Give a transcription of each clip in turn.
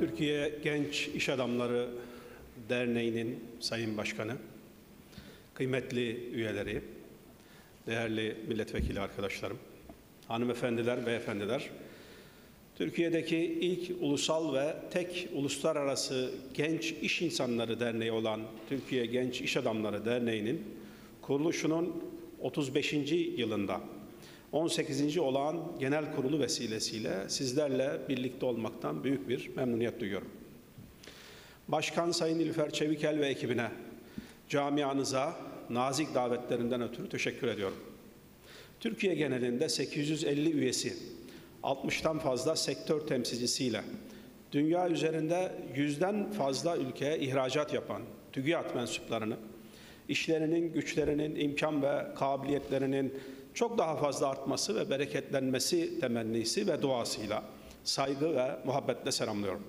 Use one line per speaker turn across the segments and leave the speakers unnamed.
Türkiye Genç İş Adamları Derneği'nin Sayın Başkanı, kıymetli üyeleri, değerli milletvekili arkadaşlarım, hanımefendiler, beyefendiler, Türkiye'deki ilk ulusal ve tek uluslararası Genç İş İnsanları Derneği olan Türkiye Genç İş Adamları Derneği'nin kuruluşunun 35. yılında 18. olağan genel kurulu vesilesiyle sizlerle birlikte olmaktan büyük bir memnuniyet duyuyorum. Başkan Sayın İlfer Çevikel ve ekibine, camianıza nazik davetlerinden ötürü teşekkür ediyorum. Türkiye genelinde 850 üyesi, 60'tan fazla sektör temsilcisiyle, dünya üzerinde yüzden fazla ülkeye ihracat yapan TÜGİAD mensuplarını, işlerinin, güçlerinin, imkan ve kabiliyetlerinin çok daha fazla artması ve bereketlenmesi temennisi ve duasıyla saygı ve muhabbetle selamlıyorum.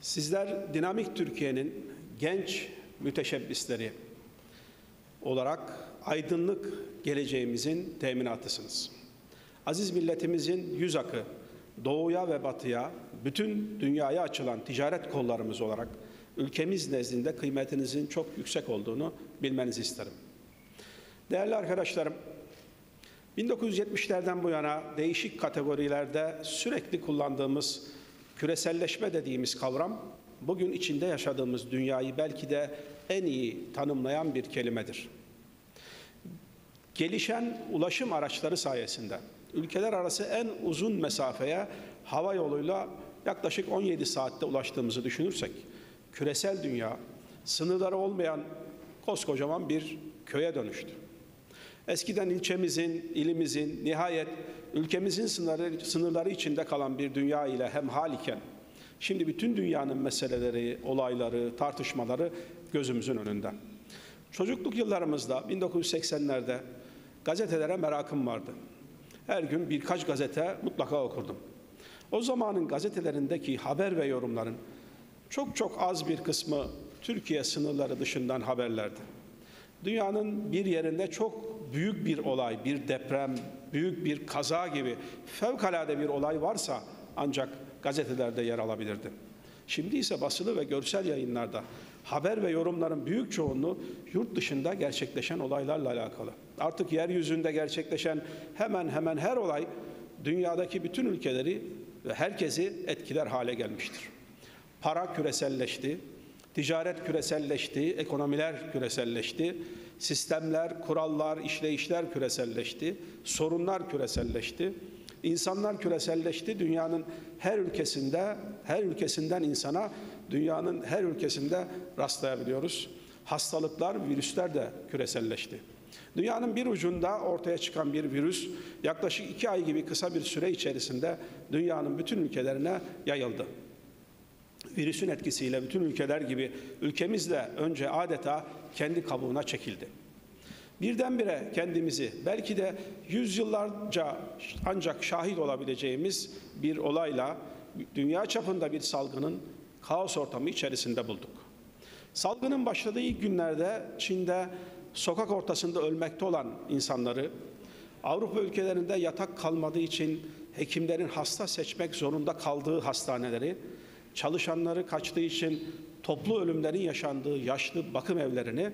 Sizler dinamik Türkiye'nin genç müteşebbisleri olarak aydınlık geleceğimizin teminatısınız. Aziz milletimizin yüz akı doğuya ve batıya, bütün dünyaya açılan ticaret kollarımız olarak ülkemiz nezdinde kıymetinizin çok yüksek olduğunu bilmenizi isterim. Değerli arkadaşlarım, 1970'lerden bu yana değişik kategorilerde sürekli kullandığımız küreselleşme dediğimiz kavram bugün içinde yaşadığımız dünyayı belki de en iyi tanımlayan bir kelimedir. Gelişen ulaşım araçları sayesinde ülkeler arası en uzun mesafeye hava yoluyla yaklaşık 17 saatte ulaştığımızı düşünürsek küresel dünya sınırları olmayan koskocaman bir köye dönüştü. Eskiden ilçemizin, ilimizin, nihayet ülkemizin sınırları, sınırları içinde kalan bir dünya ile hemhal iken, şimdi bütün dünyanın meseleleri, olayları, tartışmaları gözümüzün önünde. Çocukluk yıllarımızda 1980'lerde gazetelere merakım vardı. Her gün birkaç gazete mutlaka okurdum. O zamanın gazetelerindeki haber ve yorumların çok çok az bir kısmı Türkiye sınırları dışından haberlerdi. Dünyanın bir yerinde çok büyük bir olay, bir deprem, büyük bir kaza gibi fevkalade bir olay varsa ancak gazetelerde yer alabilirdi. Şimdi ise basılı ve görsel yayınlarda haber ve yorumların büyük çoğunluğu yurt dışında gerçekleşen olaylarla alakalı. Artık yeryüzünde gerçekleşen hemen hemen her olay dünyadaki bütün ülkeleri ve herkesi etkiler hale gelmiştir. Para küreselleşti, ticaret küreselleşti, ekonomiler küreselleşti, sistemler, kurallar, işleyişler küreselleşti, sorunlar küreselleşti. İnsanlar küreselleşti. Dünyanın her ülkesinde, her ülkesinden insana dünyanın her ülkesinde rastlayabiliyoruz. Hastalıklar, virüsler de küreselleşti. Dünyanın bir ucunda ortaya çıkan bir virüs yaklaşık iki ay gibi kısa bir süre içerisinde dünyanın bütün ülkelerine yayıldı. Virüsün etkisiyle bütün ülkeler gibi ülkemiz de önce adeta kendi kabuğuna çekildi. Birdenbire kendimizi belki de yüzyıllarca ancak şahit olabileceğimiz bir olayla dünya çapında bir salgının kaos ortamı içerisinde bulduk. Salgının başladığı ilk günlerde Çin'de sokak ortasında ölmekte olan insanları, Avrupa ülkelerinde yatak kalmadığı için hekimlerin hasta seçmek zorunda kaldığı hastaneleri, çalışanları kaçtığı için toplu ölümlerin yaşandığı yaşlı bakım evlerini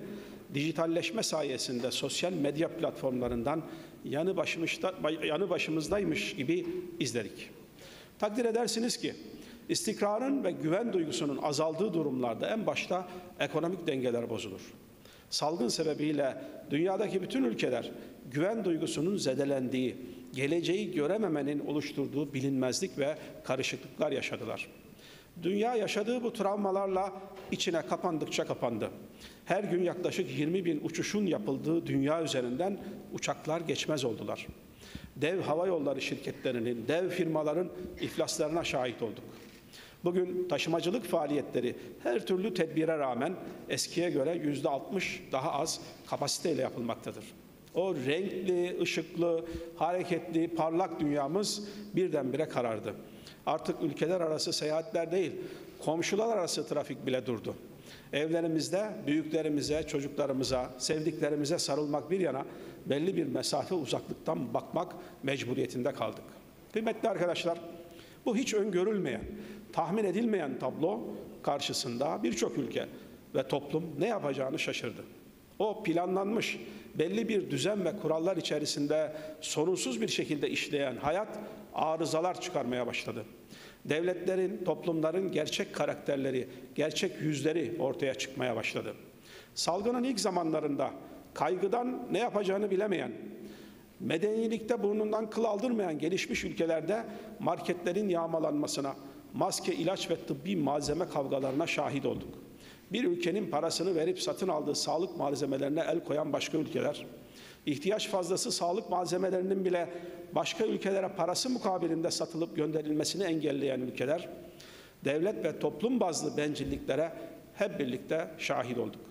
dijitalleşme sayesinde sosyal medya platformlarından yanı, başımızda, yanı başımızdaymış gibi izledik. Takdir edersiniz ki istikrarın ve güven duygusunun azaldığı durumlarda en başta ekonomik dengeler bozulur. Salgın sebebiyle dünyadaki bütün ülkeler güven duygusunun zedelendiği, geleceği görememenin oluşturduğu bilinmezlik ve karışıklıklar yaşadılar. Dünya yaşadığı bu travmalarla içine kapandıkça kapandı. Her gün yaklaşık 20 bin uçuşun yapıldığı dünya üzerinden uçaklar geçmez oldular. Dev hava yolları şirketlerinin, dev firmaların iflaslarına şahit olduk. Bugün taşımacılık faaliyetleri her türlü tedbire rağmen eskiye göre yüzde 60 daha az kapasiteyle yapılmaktadır. O renkli, ışıklı, hareketli, parlak dünyamız birdenbire karardı. Artık ülkeler arası seyahatler değil, komşular arası trafik bile durdu. Evlerimizde büyüklerimize, çocuklarımıza, sevdiklerimize sarılmak bir yana belli bir mesafe uzaklıktan bakmak mecburiyetinde kaldık. Kıymetli arkadaşlar, bu hiç öngörülmeyen, tahmin edilmeyen tablo karşısında birçok ülke ve toplum ne yapacağını şaşırdı. O planlanmış, belli bir düzen ve kurallar içerisinde sorunsuz bir şekilde işleyen hayat arızalar çıkarmaya başladı. Devletlerin, toplumların gerçek karakterleri, gerçek yüzleri ortaya çıkmaya başladı. Salgının ilk zamanlarında kaygıdan ne yapacağını bilemeyen, medenilikte burnundan kıl aldırmayan gelişmiş ülkelerde marketlerin yağmalanmasına, maske, ilaç ve tıbbi malzeme kavgalarına şahit olduk. Bir ülkenin parasını verip satın aldığı sağlık malzemelerine el koyan başka ülkeler, ihtiyaç fazlası sağlık malzemelerinin bile başka ülkelere parası mukabilinde satılıp gönderilmesini engelleyen ülkeler, devlet ve toplum bazlı bencilliklere hep birlikte şahit olduk.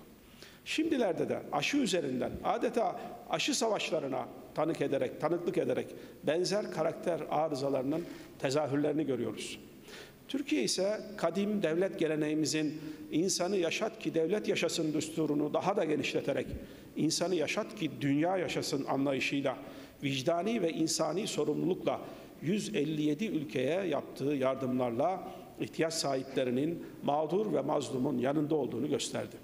Şimdilerde de aşı üzerinden adeta aşı savaşlarına tanık ederek, tanıklık ederek benzer karakter arızalarının tezahürlerini görüyoruz. Türkiye ise kadim devlet geleneğimizin insanı yaşat ki devlet yaşasın düsturunu daha da genişleterek insanı yaşat ki dünya yaşasın anlayışıyla vicdani ve insani sorumlulukla 157 ülkeye yaptığı yardımlarla ihtiyaç sahiplerinin mağdur ve mazlumun yanında olduğunu gösterdi.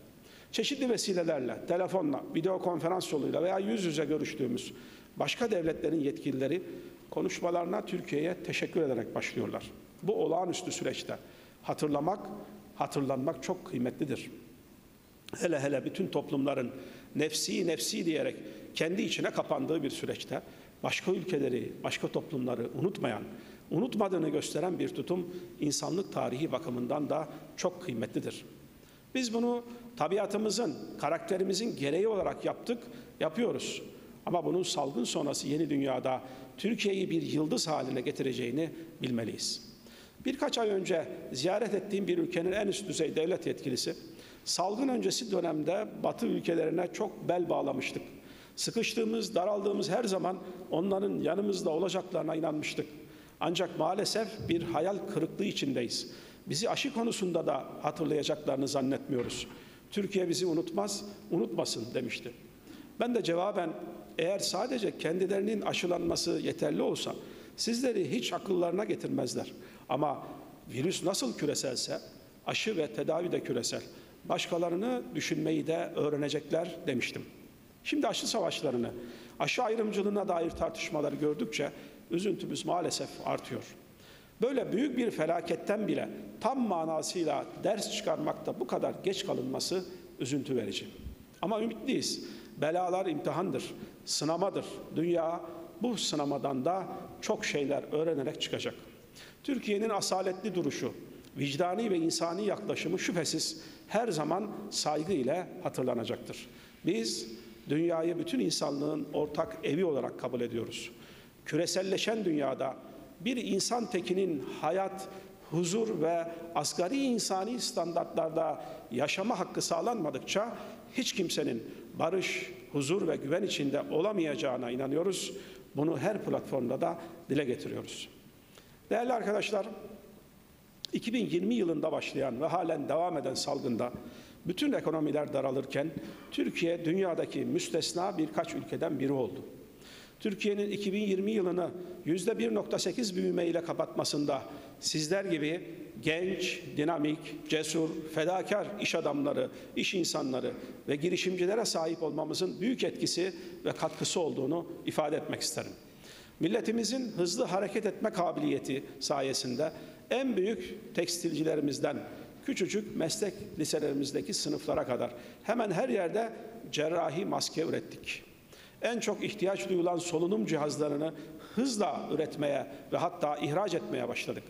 Çeşitli vesilelerle, telefonla, video konferans yoluyla veya yüz yüze görüştüğümüz başka devletlerin yetkilileri konuşmalarına Türkiye'ye teşekkür ederek başlıyorlar. Bu olağanüstü süreçte hatırlamak, hatırlanmak çok kıymetlidir. Hele hele bütün toplumların nefsi nefsi diyerek kendi içine kapandığı bir süreçte başka ülkeleri, başka toplumları unutmayan, unutmadığını gösteren bir tutum insanlık tarihi bakımından da çok kıymetlidir. Biz bunu tabiatımızın, karakterimizin gereği olarak yaptık, yapıyoruz. Ama bunun salgın sonrası yeni dünyada Türkiye'yi bir yıldız haline getireceğini bilmeliyiz. Birkaç ay önce ziyaret ettiğim bir ülkenin en üst düzey devlet yetkilisi, salgın öncesi dönemde Batı ülkelerine çok bel bağlamıştık. Sıkıştığımız, daraldığımız her zaman onların yanımızda olacaklarına inanmıştık. Ancak maalesef bir hayal kırıklığı içindeyiz. Bizi aşı konusunda da hatırlayacaklarını zannetmiyoruz. Türkiye bizi unutmaz, unutmasın demişti. Ben de cevaben eğer sadece kendilerinin aşılanması yeterli olsa sizleri hiç akıllarına getirmezler. Ama virüs nasıl küreselse aşı ve tedavi de küresel. Başkalarını düşünmeyi de öğrenecekler demiştim. Şimdi aşı savaşlarını, aşı ayrımcılığına dair tartışmaları gördükçe üzüntümüz maalesef artıyor. Böyle büyük bir felaketten bile tam manasıyla ders çıkarmakta bu kadar geç kalınması üzüntü verici. Ama ümitliyiz. Belalar imtihandır, sınamadır. Dünya bu sınamadan da çok şeyler öğrenerek çıkacak. Türkiye'nin asaletli duruşu, vicdani ve insani yaklaşımı şüphesiz her zaman saygı ile hatırlanacaktır. Biz dünyayı bütün insanlığın ortak evi olarak kabul ediyoruz. Küreselleşen dünyada bir insan tekinin hayat, huzur ve asgari insani standartlarda yaşama hakkı sağlanmadıkça hiç kimsenin barış, huzur ve güven içinde olamayacağına inanıyoruz. Bunu her platformda da dile getiriyoruz. Değerli arkadaşlar, 2020 yılında başlayan ve halen devam eden salgında bütün ekonomiler daralırken Türkiye dünyadaki müstesna birkaç ülkeden biri oldu. Türkiye'nin 2020 yılını %1.8 büyümeyle kapatmasında sizler gibi genç, dinamik, cesur, fedakar iş adamları, iş insanları ve girişimcilere sahip olmamızın büyük etkisi ve katkısı olduğunu ifade etmek isterim. Milletimizin hızlı hareket etme kabiliyeti sayesinde en büyük tekstilcilerimizden küçücük meslek liselerimizdeki sınıflara kadar hemen her yerde cerrahi maske ürettik. En çok ihtiyaç duyulan solunum cihazlarını hızla üretmeye ve hatta ihraç etmeye başladık.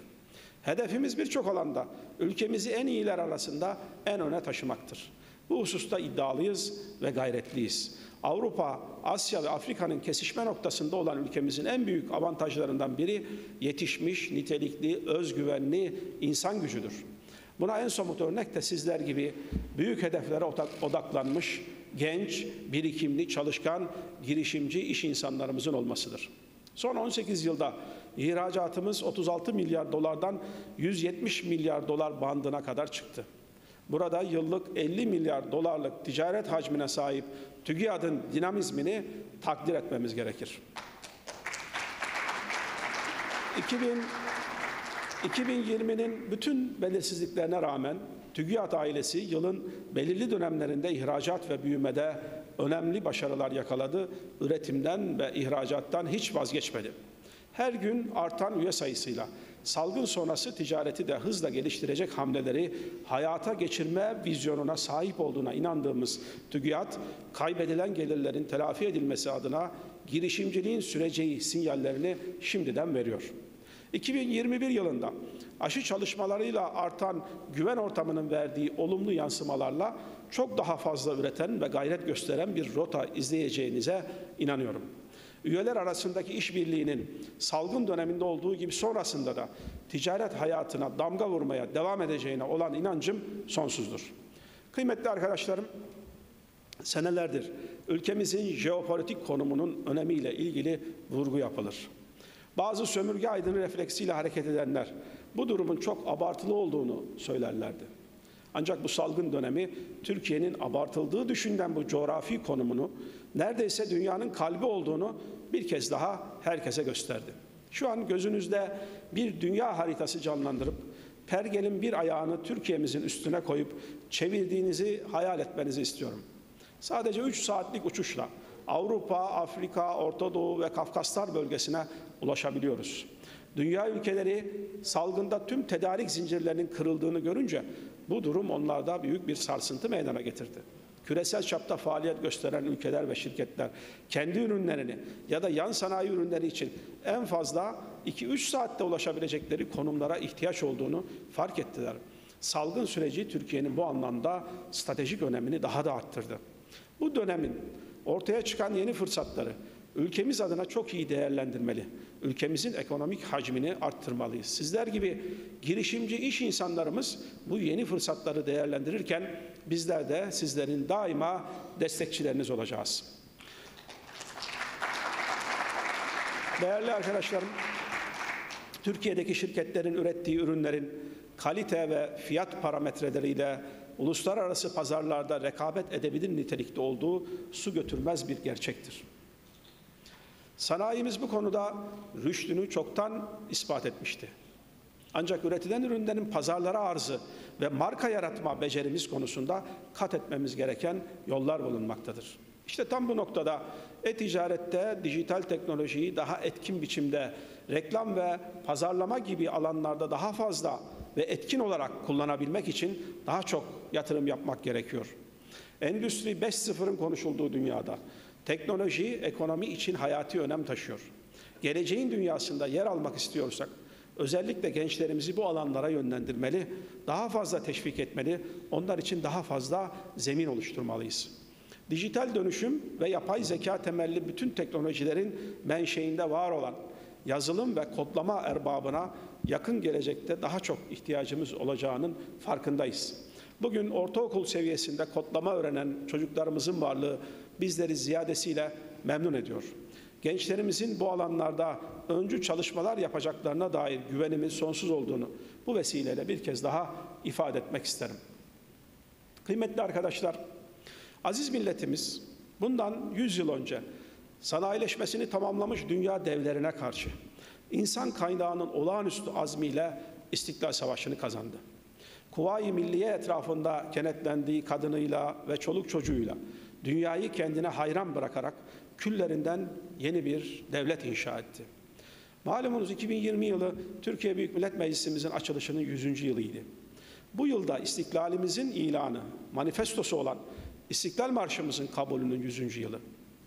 Hedefimiz birçok alanda ülkemizi en iyiler arasında en öne taşımaktır. Bu hususta iddialıyız ve gayretliyiz. Avrupa, Asya ve Afrika'nın kesişme noktasında olan ülkemizin en büyük avantajlarından biri yetişmiş, nitelikli, özgüvenli insan gücüdür. Buna en somut örnek de sizler gibi büyük hedeflere odaklanmış, genç, birikimli, çalışkan, girişimci iş insanlarımızın olmasıdır. Son 18 yılda ihracatımız 36 milyar dolardan 170 milyar dolar bandına kadar çıktı. Burada yıllık 50 milyar dolarlık ticaret hacmine sahip TÜGİAD'ın dinamizmini takdir etmemiz gerekir. 2000 2020'nin bütün belirsizliklerine rağmen TÜGİAD ailesi yılın belirli dönemlerinde ihracat ve büyümede önemli başarılar yakaladı. Üretimden ve ihracattan hiç vazgeçmedi. Her gün artan üye sayısıyla salgın sonrası ticareti de hızla geliştirecek hamleleri hayata geçirme vizyonuna sahip olduğuna inandığımız TÜGİAD, kaybedilen gelirlerin telafi edilmesi adına girişimciliğin süreceği sinyallerini şimdiden veriyor. 2021 yılında aşı çalışmalarıyla artan güven ortamının verdiği olumlu yansımalarla çok daha fazla üreten ve gayret gösteren bir rota izleyeceğinize inanıyorum. Üyeler arasındaki işbirliğinin salgın döneminde olduğu gibi sonrasında da ticaret hayatına damga vurmaya devam edeceğine olan inancım sonsuzdur. Kıymetli arkadaşlarım, senelerdir ülkemizin jeopolitik konumunun önemiyle ilgili vurgu yapılır. Bazı sömürge aydını refleksiyle hareket edenler bu durumun çok abartılı olduğunu söylerlerdi. Ancak bu salgın dönemi Türkiye'nin abartıldığı düşünülen bu coğrafi konumunu neredeyse dünyanın kalbi olduğunu bir kez daha herkese gösterdi. Şu an gözünüzde bir dünya haritası canlandırıp pergelin bir ayağını Türkiye'mizin üstüne koyup çevirdiğinizi hayal etmenizi istiyorum. Sadece 3 saatlik uçuşla Avrupa, Afrika, Orta Doğu ve Kafkaslar bölgesine ulaşabiliyoruz. Dünya ülkeleri salgında tüm tedarik zincirlerinin kırıldığını görünce bu durum onlarda büyük bir sarsıntı meydana getirdi. Küresel çapta faaliyet gösteren ülkeler ve şirketler kendi ürünlerini ya da yan sanayi ürünleri için en fazla 2-3 saatte ulaşabilecekleri konumlara ihtiyaç olduğunu fark ettiler. Salgın süreci Türkiye'nin bu anlamda stratejik önemini daha da arttırdı. Bu dönemin ortaya çıkan yeni fırsatları ülkemiz adına çok iyi değerlendirmeli. Ülkemizin ekonomik hacmini arttırmalıyız. Sizler gibi girişimci iş insanlarımız bu yeni fırsatları değerlendirirken bizler de sizlerin daima destekçileriniz olacağız. Değerli arkadaşlarım, Türkiye'deki şirketlerin ürettiği ürünlerin kalite ve fiyat parametreleriyle uluslararası pazarlarda rekabet edebilir nitelikte olduğu su götürmez bir gerçektir. Sanayimiz bu konuda rüştünü çoktan ispat etmişti. Ancak üretilen ürünlerin pazarlara arzı ve marka yaratma becerimiz konusunda kat etmemiz gereken yollar bulunmaktadır. İşte tam bu noktada e-ticarette dijital teknolojiyi daha etkin biçimde reklam ve pazarlama gibi alanlarda daha fazla ve etkin olarak kullanabilmek için daha çok yatırım yapmak gerekiyor. Endüstri 5.0'ın konuşulduğu dünyada teknoloji ekonomi için hayati önem taşıyor. Geleceğin dünyasında yer almak istiyorsak özellikle gençlerimizi bu alanlara yönlendirmeli, daha fazla teşvik etmeli, onlar için daha fazla zemin oluşturmalıyız. Dijital dönüşüm ve yapay zeka temelli bütün teknolojilerin menşeinde var olan yazılım ve kodlama erbabına yakın gelecekte daha çok ihtiyacımız olacağının farkındayız. Bugün ortaokul seviyesinde kodlama öğrenen çocuklarımızın varlığı bizleri ziyadesiyle memnun ediyor. Gençlerimizin bu alanlarda öncü çalışmalar yapacaklarına dair güvenimin sonsuz olduğunu bu vesileyle bir kez daha ifade etmek isterim. Kıymetli arkadaşlar, aziz milletimiz bundan 100 yıl önce sanayileşmesini tamamlamış dünya devlerine karşı insan kaynağının olağanüstü azmiyle İstiklal Savaşı'nı kazandı. Kuvayi Milliye etrafında kenetlendiği kadınıyla ve çoluk çocuğuyla dünyayı kendine hayran bırakarak küllerinden yeni bir devlet inşa etti. Malumunuz 2020 yılı Türkiye Büyük Millet Meclisimizin açılışının 100. yılıydı. Bu yılda istiklalimizin ilanı, manifestosu olan İstiklal Marşımızın kabulünün 100. yılı.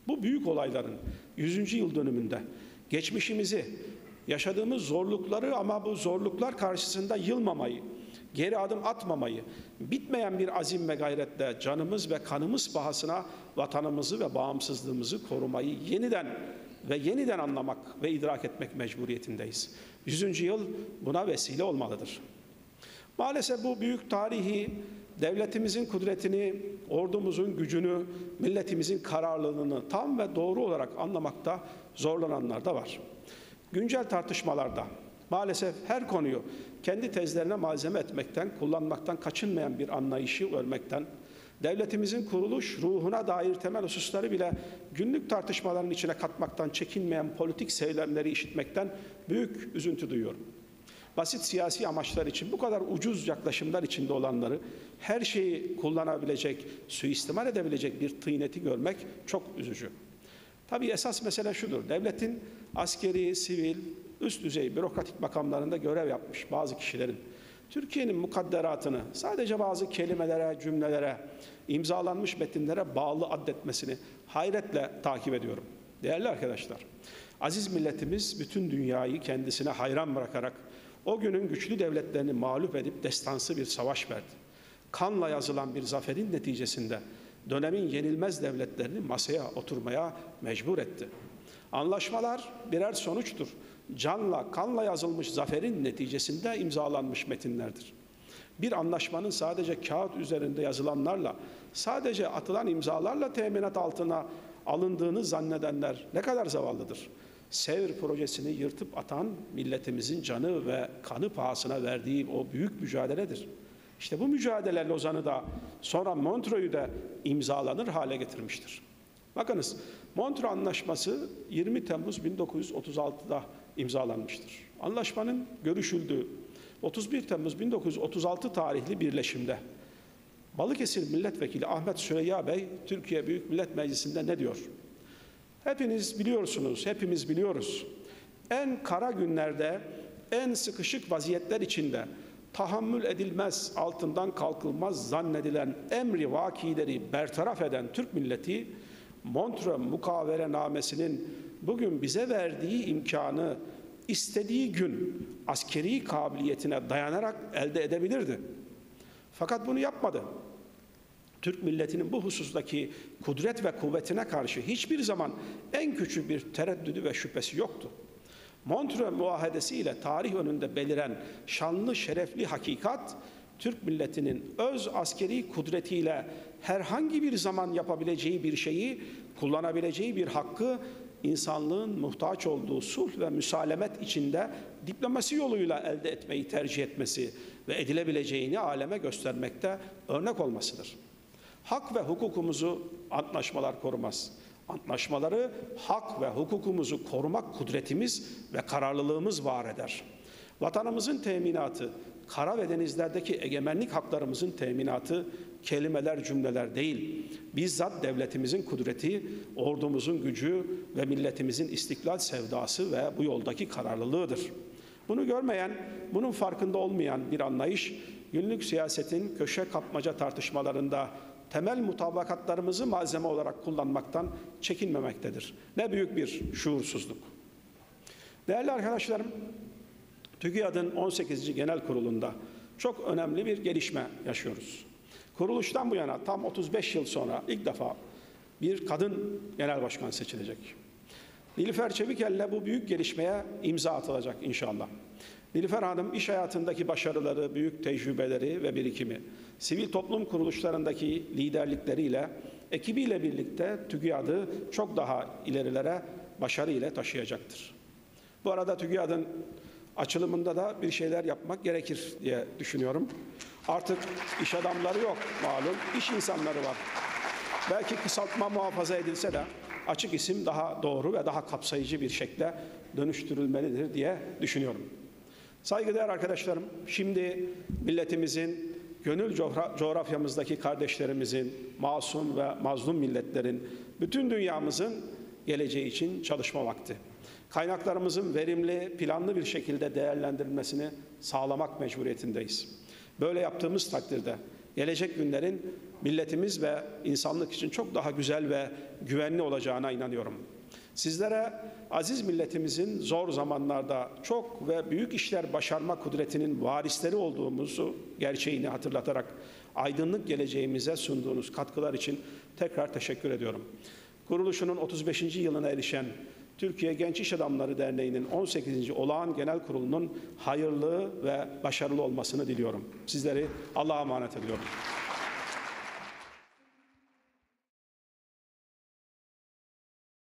Bu büyük olayların 100. yıl dönümünde geçmişimizi, yaşadığımız zorlukları ama bu zorluklar karşısında yılmamayı, geri adım atmamayı, bitmeyen bir azim ve gayretle canımız ve kanımız pahasına vatanımızı ve bağımsızlığımızı korumayı yeniden ve yeniden anlamak ve idrak etmek mecburiyetindeyiz. Yüzüncü yıl buna vesile olmalıdır. Maalesef bu büyük tarihi devletimizin kudretini, ordumuzun gücünü, milletimizin kararlılığını tam ve doğru olarak anlamakta zorlananlar da var. Güncel tartışmalarda maalesef her konuyu kendi tezlerine malzeme etmekten, kullanmaktan kaçınmayan bir anlayışı örmekten, devletimizin kuruluş ruhuna dair temel hususları bile günlük tartışmaların içine katmaktan çekinmeyen politik söylemleri işitmekten büyük üzüntü duyuyorum. Basit siyasi amaçlar için bu kadar ucuz yaklaşımlar içinde olanları her şeyi kullanabilecek, suistimal edebilecek bir tıyneti görmek çok üzücü. Tabii esas mesele şudur. Devletin askeri, sivil, üst düzey bürokratik makamlarında görev yapmış bazı kişilerin Türkiye'nin mukadderatını sadece bazı kelimelere, cümlelere, imzalanmış metinlere bağlı addetmesini hayretle takip ediyorum. Değerli arkadaşlar, aziz milletimiz bütün dünyayı kendisine hayran bırakarak o günün güçlü devletlerini mağlup edip destansı bir savaş verdi. Kanla yazılan bir zaferin neticesinde dönemin yenilmez devletlerini masaya oturmaya mecbur etti. Anlaşmalar birer sonuçtur. Canla, kanla yazılmış zaferin neticesinde imzalanmış metinlerdir. Bir anlaşmanın sadece kağıt üzerinde yazılanlarla, sadece atılan imzalarla teminat altına alındığını zannedenler ne kadar zavallıdır. Sevr projesini yırtıp atan milletimizin canı ve kanı pahasına verdiği o büyük mücadeledir. İşte bu mücadele Lozan'ı da sonra Montreux'u da imzalanır hale getirmiştir. Bakınız Montreux Anlaşması 20 Temmuz 1936'da imzalanmıştır. Anlaşmanın görüşüldüğü 31 Temmuz 1936 tarihli birleşimde Balıkesir Milletvekili Ahmet Süreyya Bey Türkiye Büyük Millet Meclisi'nde ne diyor? Hepiniz biliyorsunuz, hepimiz biliyoruz. En kara günlerde, en sıkışık vaziyetler içinde tahammül edilmez, altından kalkılmaz zannedilen emri vakileri bertaraf eden Türk milleti Montreux Mukavele Namesi'nin bugün bize verdiği imkanı istediği gün askeri kabiliyetine dayanarak elde edebilirdi. Fakat bunu yapmadı. Türk milletinin bu husustaki kudret ve kuvvetine karşı hiçbir zaman en küçük bir tereddüdü ve şüphesi yoktu. Montreux Muahedesi ile tarih önünde beliren şanlı şerefli hakikat Türk milletinin öz askeri kudretiyle herhangi bir zaman yapabileceği bir şeyi, kullanabileceği bir hakkı insanlığın muhtaç olduğu sulh ve müsalemet içinde diplomasi yoluyla elde etmeyi tercih etmesi ve edilebileceğini aleme göstermekte örnek olmasıdır. Hak ve hukukumuzu antlaşmalar korumaz. Antlaşmaları hak ve hukukumuzu korumak kudretimiz ve kararlılığımız var eder. Vatanımızın teminatı, kara ve denizlerdeki egemenlik haklarımızın teminatı kelimeler cümleler değil. Bizzat devletimizin kudreti, ordumuzun gücü ve milletimizin istiklal sevdası ve bu yoldaki kararlılığıdır. Bunu görmeyen, bunun farkında olmayan bir anlayış günlük siyasetin köşe kapmaca tartışmalarında temel mutabakatlarımızı malzeme olarak kullanmaktan çekinmemektedir. Ne büyük bir şuursuzluk. Değerli arkadaşlarım, TÜGİAD'ın 18. Genel Kurulu'nda çok önemli bir gelişme yaşıyoruz. Kuruluştan bu yana tam 35 yıl sonra ilk defa bir kadın genel başkan seçilecek. Nilüfer Çevikel'le bu büyük gelişmeye imza atılacak inşallah. Nilüfer Hanım iş hayatındaki başarıları, büyük tecrübeleri ve birikimi, sivil toplum kuruluşlarındaki liderlikleriyle, ekibiyle birlikte TÜGİAD'ı çok daha ilerilere başarı ile taşıyacaktır. Bu arada TÜGİAD'ın açılımında da bir şeyler yapmak gerekir diye düşünüyorum. Artık iş adamları yok malum, iş insanları var. Belki kısaltma muhafaza edilse de açık isim daha doğru ve daha kapsayıcı bir şekilde dönüştürülmelidir diye düşünüyorum. Saygıdeğer arkadaşlarım, şimdi milletimizin, gönül coğrafyamızdaki kardeşlerimizin, masum ve mazlum milletlerin, bütün dünyamızın geleceği için çalışma vakti. Kaynaklarımızın verimli, planlı bir şekilde değerlendirilmesini sağlamak mecburiyetindeyiz. Böyle yaptığımız takdirde gelecek günlerin milletimiz ve insanlık için çok daha güzel ve güvenli olacağına inanıyorum. Sizlere aziz milletimizin zor zamanlarda çok ve büyük işler başarma kudretinin varisleri olduğumuzu gerçeğini hatırlatarak aydınlık geleceğimize sunduğunuz katkılar için tekrar teşekkür ediyorum. Kuruluşunun 35. yılına erişen Türkiye Genç İş Adamları Derneği'nin 18. olağan genel kurulunun hayırlı ve başarılı olmasını diliyorum. Sizleri Allah'a emanet ediyorum.